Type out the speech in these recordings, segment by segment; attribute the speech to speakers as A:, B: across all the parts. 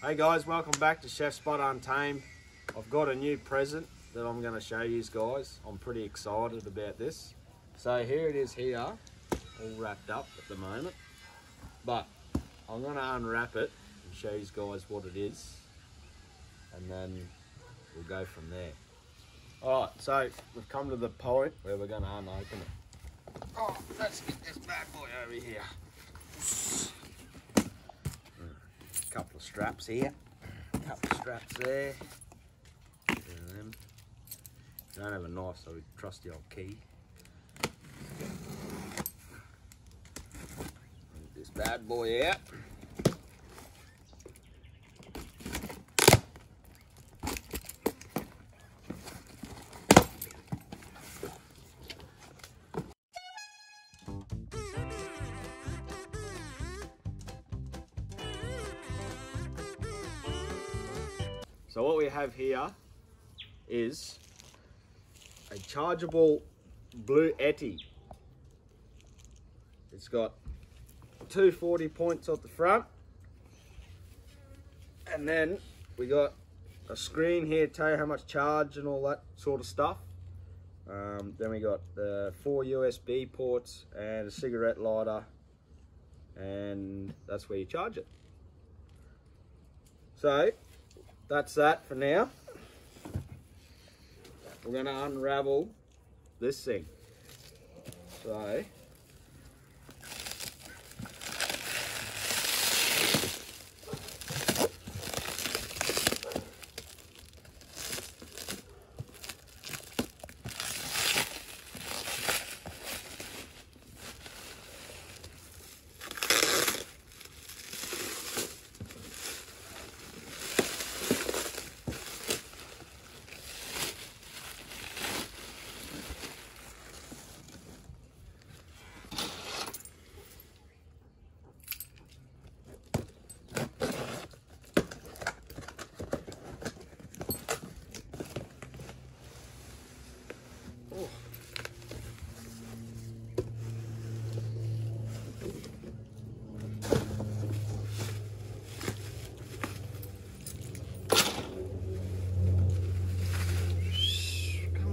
A: Hey guys, welcome back to Chef Spud Untamed. I've got a new present that I'm going to show you guys. I'm pretty excited about this. So here it is here, all wrapped up at the moment. But I'm going to unwrap it and show you guys what it is. And then we'll go from there. Alright, so we've come to the point where we're going to unopen it. Oh, let's get this bad boy over here. Couple of straps here, couple of straps there. Don't have a knife, so we trust the old key. This bad boy out. So what we have here is a chargeable Bluetti. It's got 240 points at the front. And then we got a screen here to tell you how much charge and all that sort of stuff. Um, then we got the four USB ports and a cigarette lighter and that's where you charge it. So that's that for now. We're going to unravel this thing. So,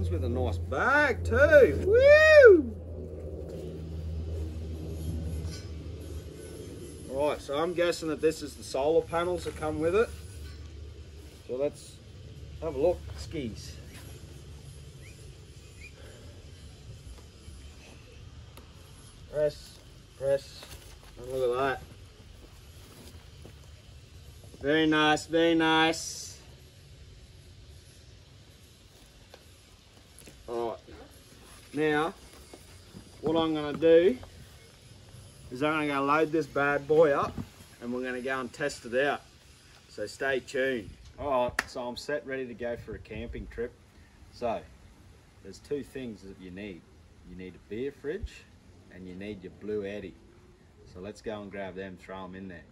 A: comes with a nice bag too. Woo! Right, so I'm guessing that this is the solar panels that come with it. So let's have a look, skis. Press, press, and look at that. Very nice, very nice. Alright, now what I'm going to do is I'm going to go load this bad boy up and we're going to go and test it out. So stay tuned. Alright, so I'm set ready to go for a camping trip. So, there's two things that you need. You need a beer fridge and you need your Bluetti. So let's go and grab them, throw them in there.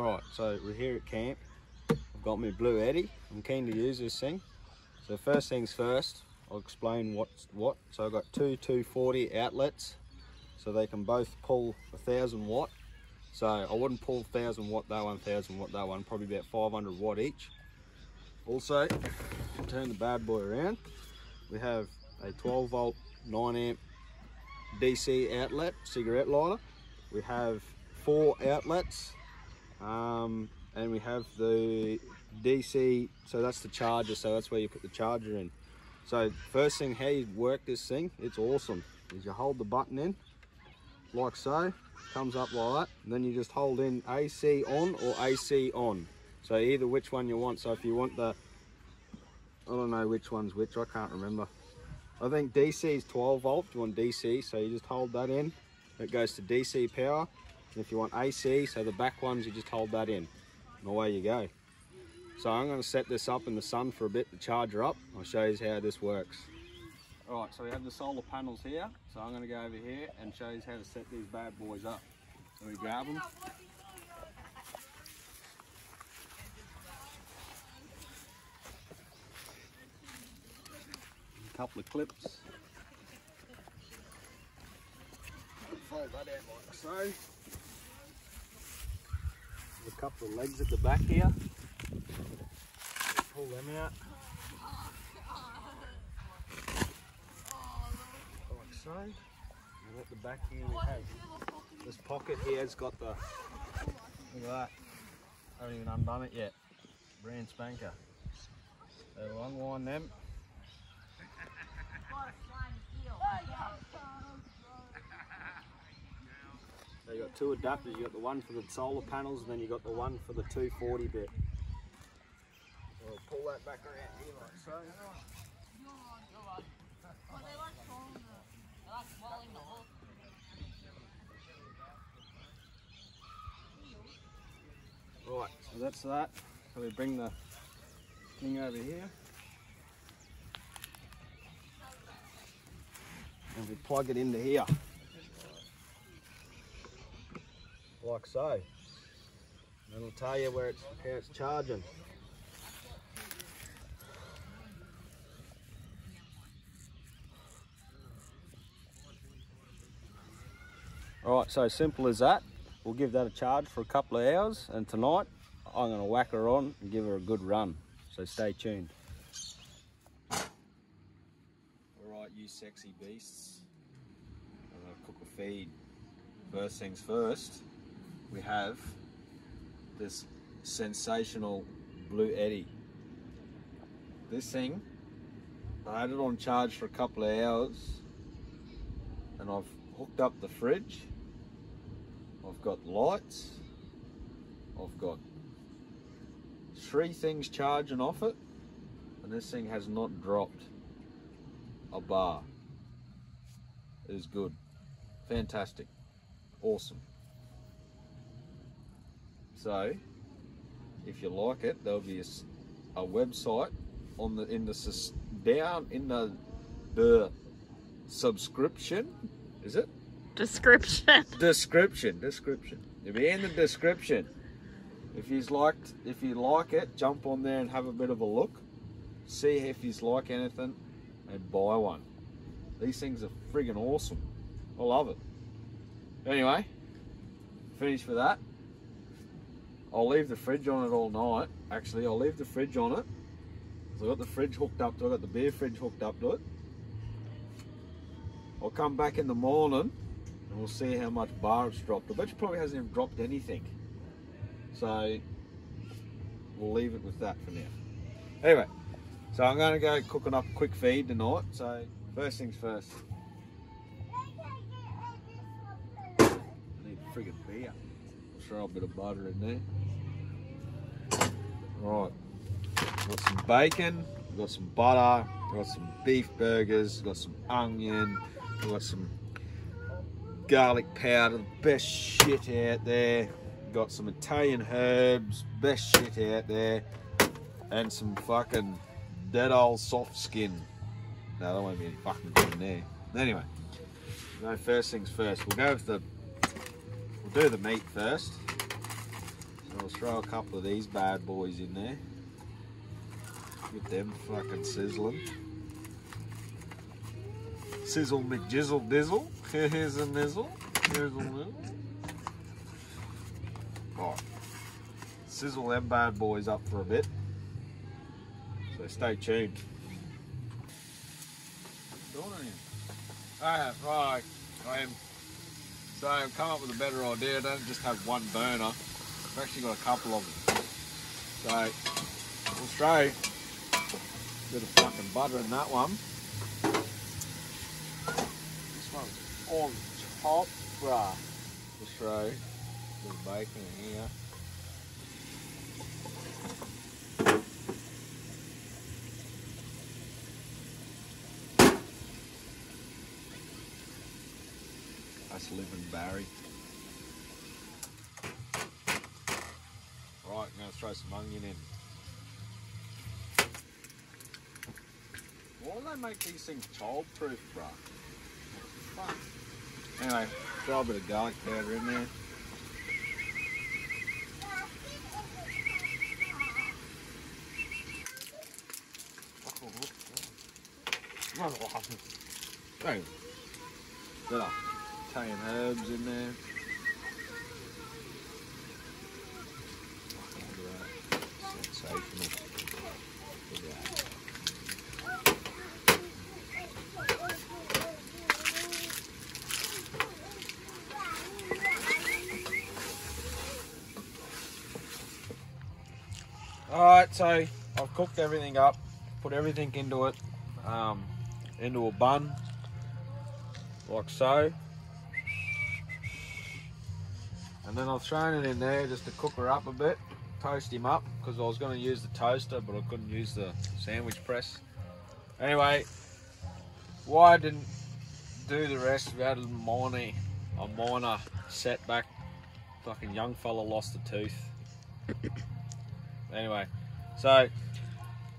A: Alright, so we're here at camp. I've got my Bluetti. I'm keen to use this thing. So first things first, I'll explain what's what. So I've got two 240 outlets. So they can both pull a thousand watt. So I wouldn't pull 1000 watt that one, 1000 watt that one, probably about 500 watt each. Also, turn the bad boy around. We have a 12 volt, 9 amp DC outlet, cigarette lighter. We have four outlets um, and we have the DC so that's the charger so that's where you put the charger in. So first thing how you work this thing it's awesome. Is you hold the button in like so comes up like that and then you just hold in AC on or AC on. So either which one you want so if you want the I don't know which one's which I can't remember. I think DC is 12 volt you want DC so you just hold that in. It goes to DC power and if you want AC, so the back ones, you just hold that in. And away you go. So I'm going to set this up in the sun for a bit to charge her up. I'll show you how this works. Alright, so we have the solar panels here. So I'm going to go over here and show you how to set these bad boys up. So we grab them. A couple of clips. Fold that out like so. Couple of legs at the back here. Pull them out. Like so. And at the back here we have this pocket here has got the look at that. I haven't even undone it yet. Brand spanker. So we'll unwind them. So you got two adapters, you got the one for the solar panels and then you got the one for the 240 bit. So we'll pull that back around here like so. Right, so that's that. So we bring the thing over here. And we plug it into here. Like so. And it'll tell you where it's how it's charging. Alright, so simple as that. We'll give that a charge for a couple of hours and tonight I'm going to whack her on and give her a good run. So stay tuned. Alright, you sexy beasts. I'm going to cook a feed. First things first, we have this sensational Bluetti. This thing, I had it on charge for a couple of hours and I've hooked up the fridge I've got lights, I've got three things charging off it, and this thing has not dropped a bar. It is good. Fantastic. Awesome. So, if you like it, there'll be a, a website on the in the down in the the subscription. Is it?
B: Description.
A: Description. Description. It'll be in the description. If you's liked, if you like it, jump on there and have a bit of a look. See if you like anything, and buy one. These things are friggin' awesome. I love it. Anyway, finish for that. I'll leave the fridge on it all night. Actually, I'll leave the fridge on it. So I've got the fridge hooked up to it, I've got the beer fridge hooked up to it. I'll come back in the morning and we'll see how much bar it's dropped. I bet you probably hasn't even dropped anything. So we'll leave it with that for now. Anyway, so I'm going to go cooking up a quick feed tonight. So first things first. I need friggin' beer. Throw a bit of butter in there. Right, got some bacon, got some butter, got some beef burgers, got some onion, got some garlic powder, the best shit out there. Got some Italian herbs, best shit out there. And some fucking dead old soft skin. No, there won't be any fucking good in there. Anyway, no, first things first. We'll go with the, we'll do the meat first. So I'll throw a couple of these bad boys in there. Get them fucking sizzling. Sizzle McJizzle Dizzle. Here's a nizzle. Here's a nizzle. Right. Sizzle them bad boys up for a bit. So stay tuned. Doing it. Ah, right. I am. So I've come up with a better idea. I don't just have one burner. I've actually got a couple of them. So we'll throw a bit of fucking butter in that one. This one's on top, bruh. Just throw the bacon in here. That's living Barry. Right, I'm going to throw some onion in. Why do they make these things childproof? Fuck. Anyway, throw a bit of garlic powder in there. Bang. Bit of Italian herbs in there. Alright, so I've cooked everything up, put everything into it, um, into a bun, like so. And then I've thrown it in there just to cook her up a bit, toast him up, because I was going to use the toaster, but I couldn't use the sandwich press. Anyway, why I didn't do the rest, had a minor, a minor setback. Fucking young fella lost a tooth. Anyway, so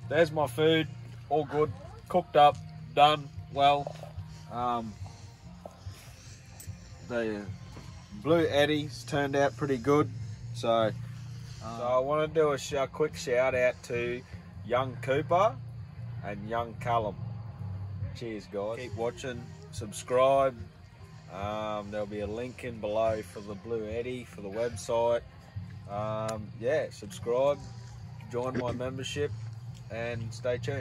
A: there's my food, all good, cooked up, done well. Um, the Bluetti's turned out pretty good, so so I want to do a, sh- a quick shout out to young Cooper and young Callum. Cheers, guys. Keep watching, subscribe. Um, there'll be a link in below for the Bluetti for the website. Um, yeah, subscribe, join my membership, and stay tuned.